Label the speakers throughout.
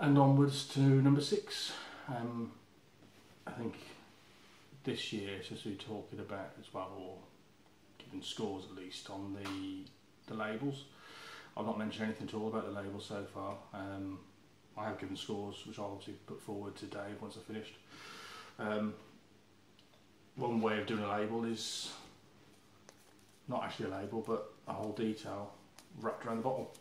Speaker 1: And onwards to number six. Um, I think this year, since we're talking about as well, or giving scores at least on the the labels. I've not mentioned anything at all about the labels so far. Um, I have given scores, which I'll obviously put forward to Dave once I've finished. Um, one way of doing a label is not actually a label, but a whole detail wrapped around the bottle.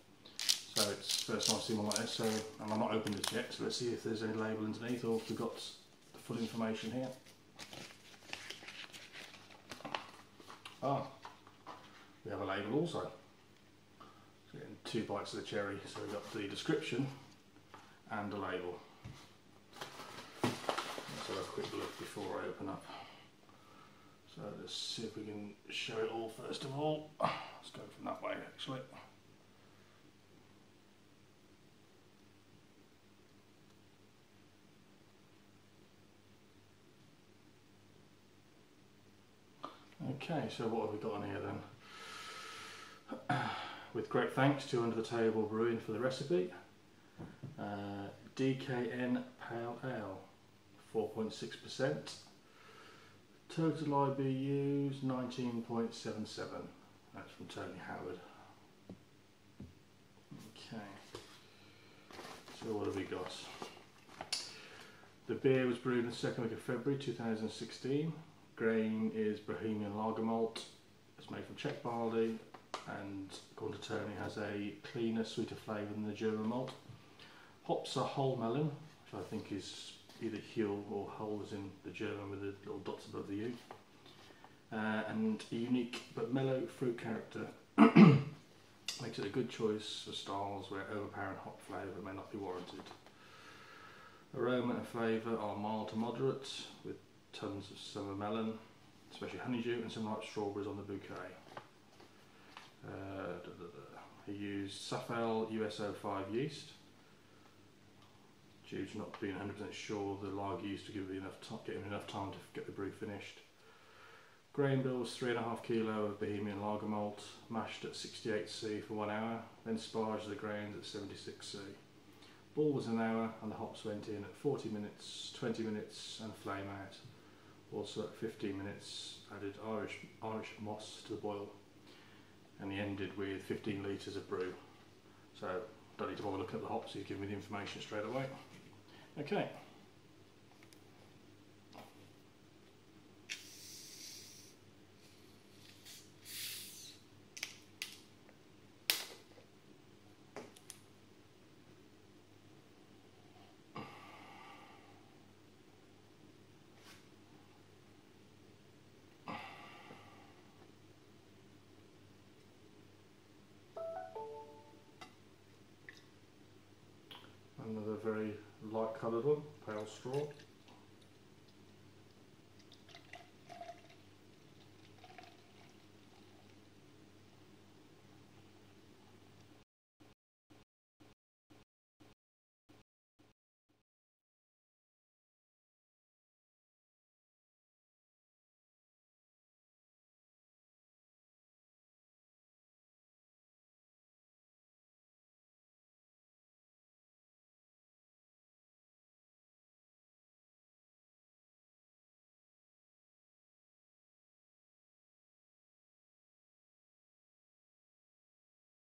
Speaker 1: So it's first time I've seen one like this, so and I'm not opened this yet, so let's see if there's any label underneath or if we've got the full information here. Ah, we have a label also. So two bites of the cherry, so we've got the description and a label. Let's have a quick look before I open up. So let's see if we can show it all first of all. Let's go from that way actually. Okay, so what have we got on here then? With great thanks to Under the Table Brewing for the recipe. Uh, DKN Pale Ale, 4.6%. Total IBUs, 19.77. That's from Tony Howard. Okay. So what have we got? The beer was brewed in the second week of February 2016 grain is Bohemian lager malt. It's made from Czech barley and according to Tony has a cleaner, sweeter flavour than the German malt. Hops are hull melon, which I think is either Huell or Hull as in the German with the little dots above the U. Uh, and a unique but mellow fruit character makes it a good choice for styles where overpowering hop flavour may not be warranted. Aroma and flavour are mild to moderate with tons of summer melon, especially honeydew and some ripe strawberries on the bouquet. Uh, da, da, da. He used Safale US05 yeast. Due to not being 100% sure the lager used to give enough get him enough time to get the brew finished. Grain bill was 3.5 kilo of Bohemian lager malt, mashed at 68C for one hour, then sparged the grains at 76C. Ball was an hour and the hops went in at 40 minutes, 20 minutes and flame out. Also at 15 minutes added Irish, Irish moss to the boil and he ended with 15 litres of brew. So don't need to bother looking at the hops, he's given me the information straight away. Okay. Very light coloured one, pale straw.